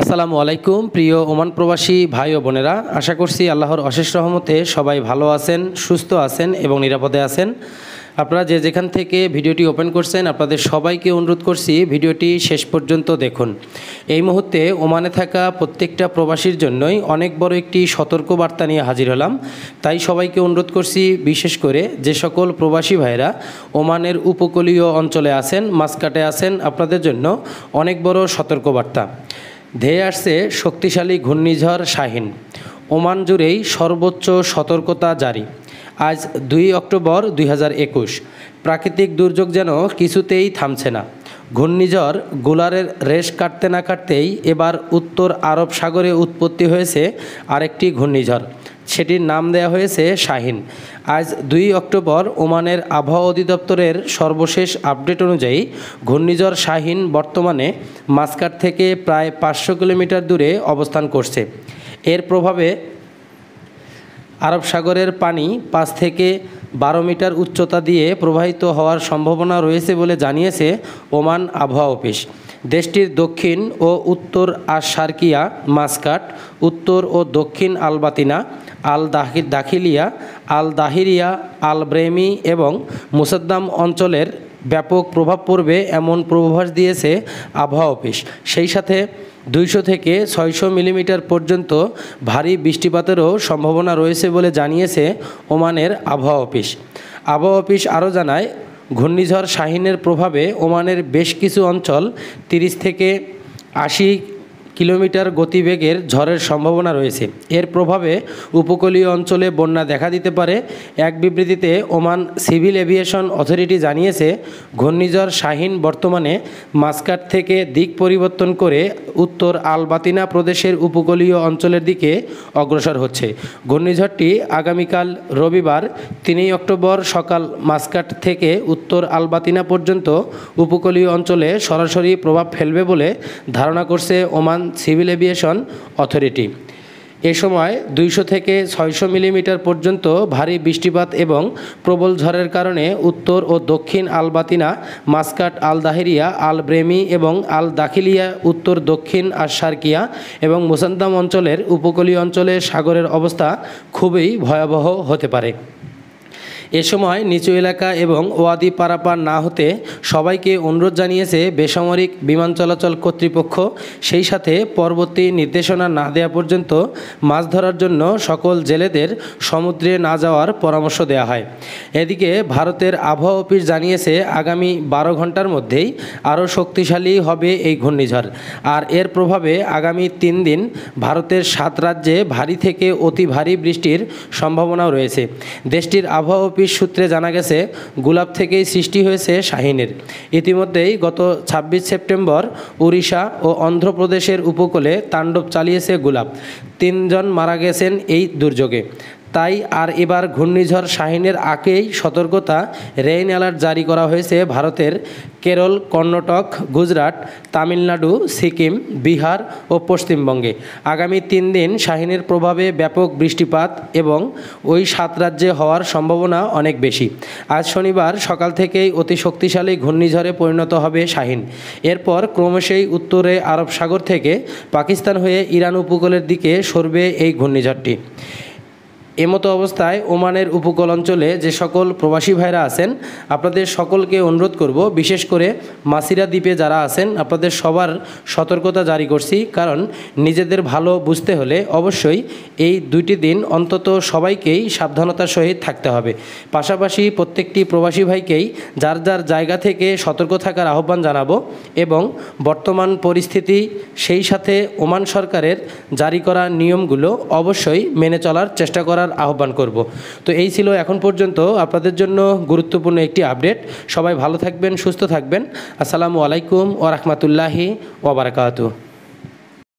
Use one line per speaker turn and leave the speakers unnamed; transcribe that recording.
আসসালামু আলাইকুম, প্রিয় ওমান প্রবাসী ভাই ও বোনেরা। আশা করছি আল্লাহর অশেষ রহমতে সবাই ভালো আছেন, সুস্থ আছেন এবং নিরাপদে আছেন। আপনারা যে যেখান থেকে ভিডিওটি ওপেন করছেন, আপনাদের সবাইকে অনুরোধ করছি ভিডিওটি শেষ পর্যন্ত দেখুন। এই মুহূর্তে ওমানে থাকা প্রত্যেকটা প্রবাসীর জন্যই অনেক বড় একটি সতর্ক বার্তা নিয়ে হাজির হলাম। তাই সবাইকে অনুরোধ করছি বিশেষ করে যে সকল প্রবাসী ভাইরা ওমানের উপকূলীয় অঞ্চলে আছেন মাসকাটে আছেন, আপনাদের জন্য অনেক বড় সতর্ক বার্তা ধেয়ে আসছে শক্তিশালী ঘূর্ণিঝড় শাহিন। ওমান জুড়েই সর্বোচ্চ সতর্কতা জারি। আজ দুই অক্টোবর দুই হাজার একুশ। প্রাকৃতিক দুর্যোগ যেন কিছুতেই থামছে না। ঘূর্ণিঝড় গোলারের রেশ কাটতে না কাটতেই এবার উত্তর আরব সাগরে উৎপত্তি হয়েছে আরেকটি ঘূর্ণিঝড়। সেটির নাম দেয়া হয়েছে শাহিন। আজ দুই অক্টোবর ওমানের আবহাওয়া অধিদপ্তরের সর্বশেষ আপডেট অনুযায়ী ঘূর্ণিঝড় শাহিন বর্তমানে মাস্কাট থেকে প্রায় পাঁচশো কিলোমিটার দূরে অবস্থান করছে। এর প্রভাবে আরব সাগরের পানি পাঁচ থেকে বারো মিটার উচ্চতা দিয়ে প্রবাহিত হওয়ার সম্ভাবনা রয়েছে বলে জানিয়েছে ওমান আবহাওয়া অফিস। দেশটির দক্ষিণ ও উত্তর আশারকিয়া, মাসকাট, উত্তর ও দক্ষিণ আলবাতিনা আল দাহি দাখিলিয়া আল দাহিরিয়া আল ব্রেমি এবং মুসাদ্দাম অঞ্চলের ব্যাপক প্রভাব পড়বে এমন পূর্বাভাস দিয়েছে আবহাওয়া অফিস। সেই সাথে দুইশো থেকে ছয়শো মিলিমিটার পর্যন্ত ভারী বৃষ্টিপাতেরও সম্ভাবনা রয়েছে বলে জানিয়েছে ওমানের আবহাওয়া অফিস। আবহাওয়া অফিস আরও জানায়, ঘূর্ণিঝড় শাহিনের প্রভাবে ওমানের বেশ কিছু অঞ্চল তিরিশ থেকে আশি কিলোমিটার গতিবেগের ঝড়ের সম্ভাবনা রয়েছে। এর প্রভাবে উপকূলীয় অঞ্চলে বন্যা দেখা দিতে পারে। এক বিবৃতিতে ওমান সিভিল এভিয়েশন অথরিটি জানিয়েছে, ঘূর্ণিঝড় শাহিন বর্তমানে মাস্কাট থেকে দিক পরিবর্তন করে উত্তর আলবাতিনা প্রদেশের উপকূলীয় অঞ্চলের দিকে অগ্রসর হচ্ছে। ঘূর্ণিঝড়টি আগামীকাল রবিবার, তিনই অক্টোবর সকাল মাস্কাট থেকে উত্তর আলবাতিনা পর্যন্ত উপকূলীয় অঞ্চলে সরাসরি প্রভাব ফেলবে বলে ধারণা করছে ওমান সিভিল এভিয়েশন অথরিটি। এ সময় দুইশো থেকে ছয়শো মিলিমিটার পর্যন্ত ভারী বৃষ্টিপাত এবং প্রবল ঝড়ের কারণে উত্তর ও দক্ষিণ আলবাতিনা, মাস্কাট আল দাহেরিয়া আল ব্রেমি এবং আল দাখিলিয়া উত্তর, দক্ষিণ আশারকিয়া এবং মুসান্দাম অঞ্চলের উপকূলীয় অঞ্চলে সাগরের অবস্থা খুবই ভয়াবহ হতে পারে। এ সময় নিচু এলাকা এবং ওয়াদি পারাপার না হতে সবাইকে অনুরোধ জানিয়েছে বেসামরিক বিমান চলাচল কর্তৃপক্ষ। সেই সাথে পরবর্তী নির্দেশনা না দেওয়া পর্যন্ত মাছ ধরার জন্য সকল জেলেদের সমুদ্রে না যাওয়ার পরামর্শ দেওয়া হয়। এদিকে ভারতের আবহাওয়া অফিস জানিয়েছে, আগামী বারো ঘণ্টার মধ্যেই আরও শক্তিশালী হবে এই ঘূর্ণিঝড়। আর এর প্রভাবে আগামী তিন দিন ভারতের সাত রাজ্যে ভারী থেকে অতি ভারী বৃষ্টির সম্ভাবনাও রয়েছে। দেশটির আবহাওয়া অফিস সূত্রে জানা গেছে, গোলাপ থেকেই সৃষ্টি হয়েছে শাহিনের। ইতিমধ্যেই গত ছাব্বিশ সেপ্টেম্বর উড়িষ্যা ও অন্ধ্রপ্রদেশের উপকূলে তাণ্ডব চালিয়েছে গোলাপ। তিনজন মারা গেছেন এই দুর্যোগে। তাই আর এবার ঘূর্ণিঝড় শাহিনের আগেই সতর্কতা রেইন অ্যালার্ট জারি করা হয়েছে ভারতের কেরল, কর্ণাটক, গুজরাট, তামিলনাড়ু, সিকিম, বিহার ও পশ্চিমবঙ্গে। আগামী তিন দিন শাহিনের প্রভাবে ব্যাপক বৃষ্টিপাত এবং ওই সাত রাজ্যে হওয়ার সম্ভাবনা অনেক বেশি। আজ শনিবার সকাল থেকেই অতি শক্তিশালী ঘূর্ণিঝড়ে পরিণত হবে শাহিন। এরপর ক্রমশই উত্তরে আরব সাগর থেকে পাকিস্তান হয়ে ইরান উপকূলের দিকে সরবে এই ঘূর্ণিঝড়টি। এমতো অবস্থায় ওমানের উপকূল অঞ্চলে যে সকল প্রবাসী ভাইরা আছেন, আপনাদের সকলকে অনুরোধ করব, বিশেষ করে মাসিরা দ্বীপে যারা আছেন, আপনাদের সবার সতর্কতা জারি করছি। কারণ নিজেদের ভালো বুঝতে হলে অবশ্যই এই দুইটি দিন অন্তত সবাইকেই সাবধানতার সহিত থাকতে হবে। পাশাপাশি প্রত্যেকটি প্রবাসী ভাইকেই যার যার জায়গা থেকে সতর্ক থাকার আহ্বান জানাব এবং বর্তমান পরিস্থিতি সেই সাথে ওমান সরকারের জারি করা নিয়মগুলো অবশ্যই মেনে চলার চেষ্টা করার করার আহ্বান করব। তো এই ছিল এখন পর্যন্ত আপনাদের জন্য গুরুত্বপূর্ণ একটি আপডেট। সবাই ভালো থাকবেন, সুস্থ থাকবেন। আসসালামু আলাইকুম ও রহমতুল্লাহি ওবরাকাতু